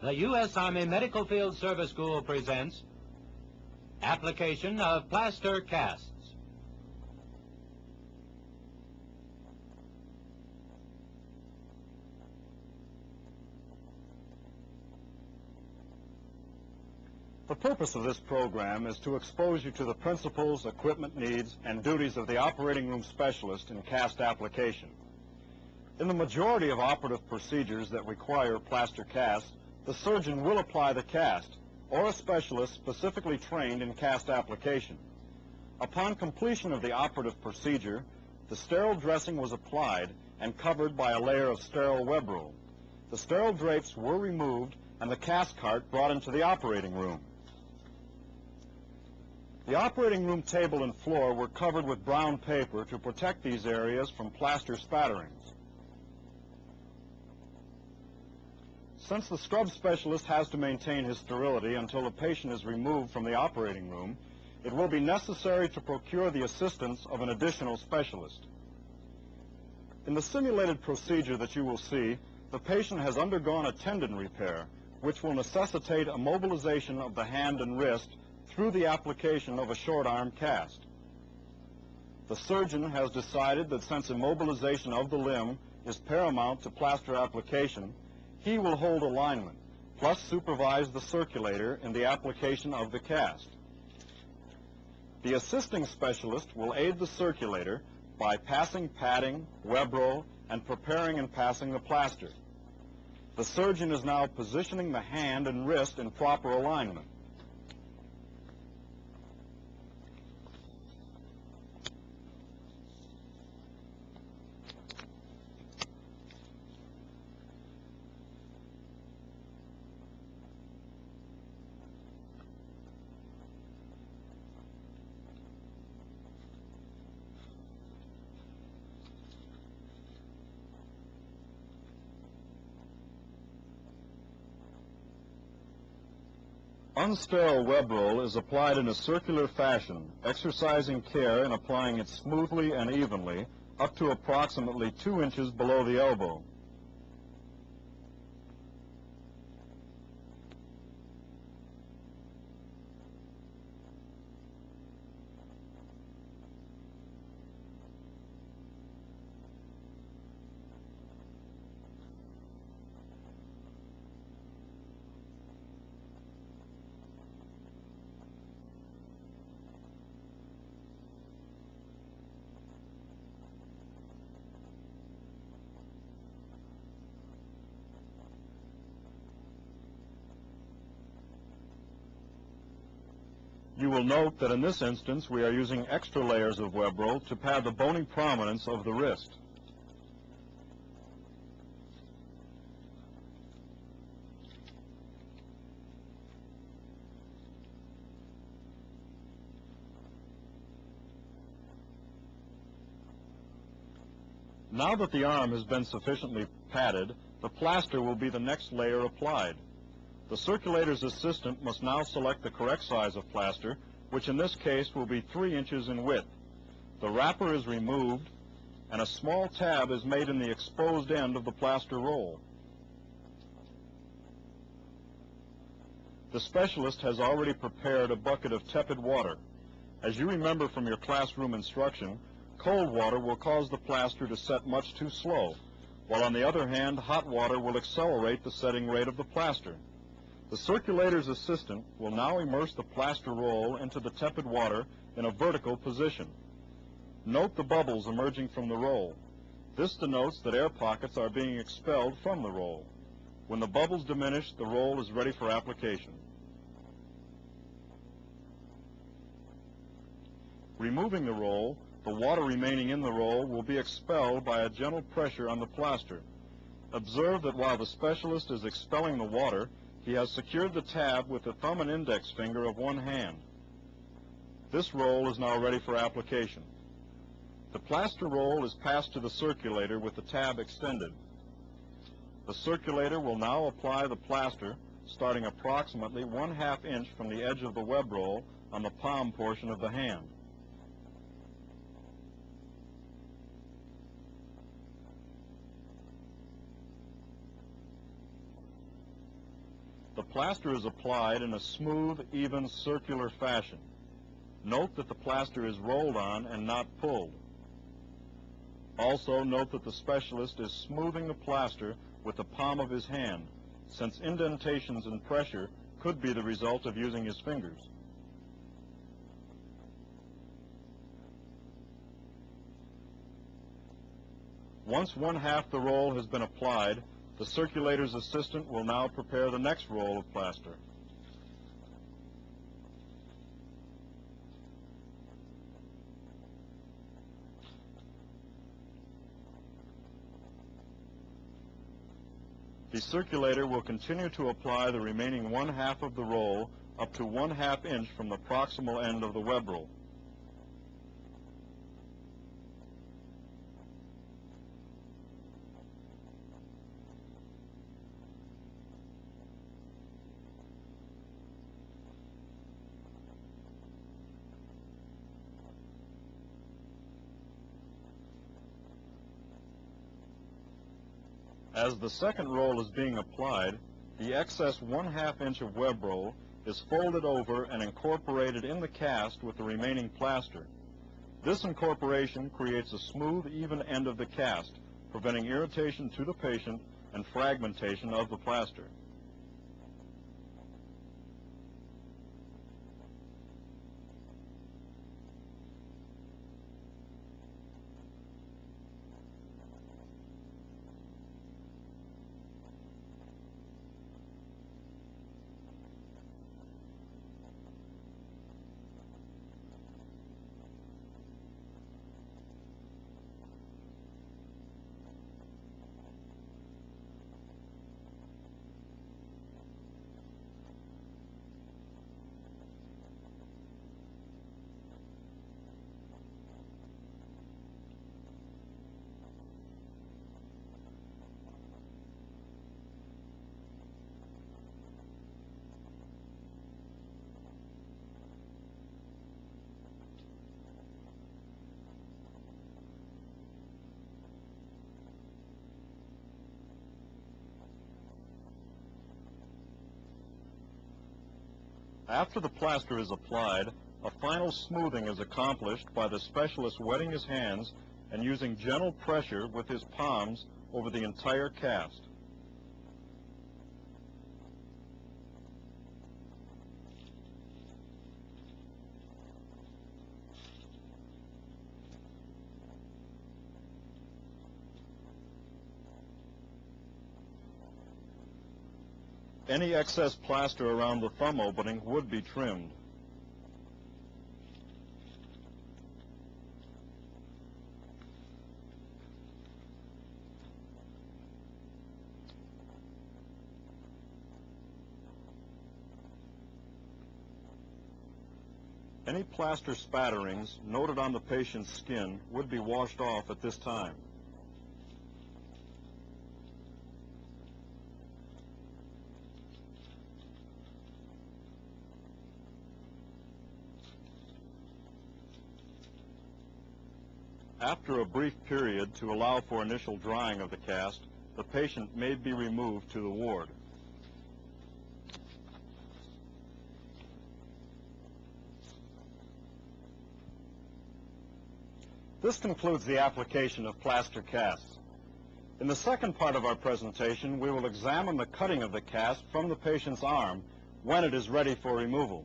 The U.S. Army Medical Field Service School presents application of plaster casts. The purpose of this program is to expose you to the principles, equipment needs, and duties of the operating room specialist in cast application. In the majority of operative procedures that require plaster casts, the surgeon will apply the cast, or a specialist specifically trained in cast application. Upon completion of the operative procedure, the sterile dressing was applied and covered by a layer of sterile web roll. The sterile drapes were removed and the cast cart brought into the operating room. The operating room table and floor were covered with brown paper to protect these areas from plaster spatterings. Since the scrub specialist has to maintain his sterility until the patient is removed from the operating room, it will be necessary to procure the assistance of an additional specialist. In the simulated procedure that you will see, the patient has undergone a tendon repair, which will necessitate a mobilization of the hand and wrist through the application of a short arm cast. The surgeon has decided that since immobilization of the limb is paramount to plaster application, he will hold alignment, plus supervise the circulator in the application of the cast. The assisting specialist will aid the circulator by passing padding, web roll, and preparing and passing the plaster. The surgeon is now positioning the hand and wrist in proper alignment. Unsterile web roll is applied in a circular fashion, exercising care in applying it smoothly and evenly up to approximately two inches below the elbow. You will note that in this instance we are using extra layers of web roll to pad the bony prominence of the wrist. Now that the arm has been sufficiently padded, the plaster will be the next layer applied. The circulator's assistant must now select the correct size of plaster, which in this case will be 3 inches in width. The wrapper is removed, and a small tab is made in the exposed end of the plaster roll. The specialist has already prepared a bucket of tepid water. As you remember from your classroom instruction, cold water will cause the plaster to set much too slow, while on the other hand, hot water will accelerate the setting rate of the plaster. The circulator's assistant will now immerse the plaster roll into the tepid water in a vertical position. Note the bubbles emerging from the roll. This denotes that air pockets are being expelled from the roll. When the bubbles diminish, the roll is ready for application. Removing the roll, the water remaining in the roll will be expelled by a gentle pressure on the plaster. Observe that while the specialist is expelling the water, he has secured the tab with the thumb and index finger of one hand. This roll is now ready for application. The plaster roll is passed to the circulator with the tab extended. The circulator will now apply the plaster starting approximately one half inch from the edge of the web roll on the palm portion of the hand. Plaster is applied in a smooth, even circular fashion. Note that the plaster is rolled on and not pulled. Also, note that the specialist is smoothing the plaster with the palm of his hand, since indentations and pressure could be the result of using his fingers. Once one half the roll has been applied, the circulator's assistant will now prepare the next roll of plaster. The circulator will continue to apply the remaining one half of the roll up to one half inch from the proximal end of the web roll. As the second roll is being applied, the excess one-half inch of web roll is folded over and incorporated in the cast with the remaining plaster. This incorporation creates a smooth, even end of the cast, preventing irritation to the patient and fragmentation of the plaster. After the plaster is applied, a final smoothing is accomplished by the specialist wetting his hands and using gentle pressure with his palms over the entire cast. Any excess plaster around the thumb opening would be trimmed. Any plaster spatterings noted on the patient's skin would be washed off at this time. After a brief period to allow for initial drying of the cast, the patient may be removed to the ward. This concludes the application of plaster casts. In the second part of our presentation, we will examine the cutting of the cast from the patient's arm when it is ready for removal.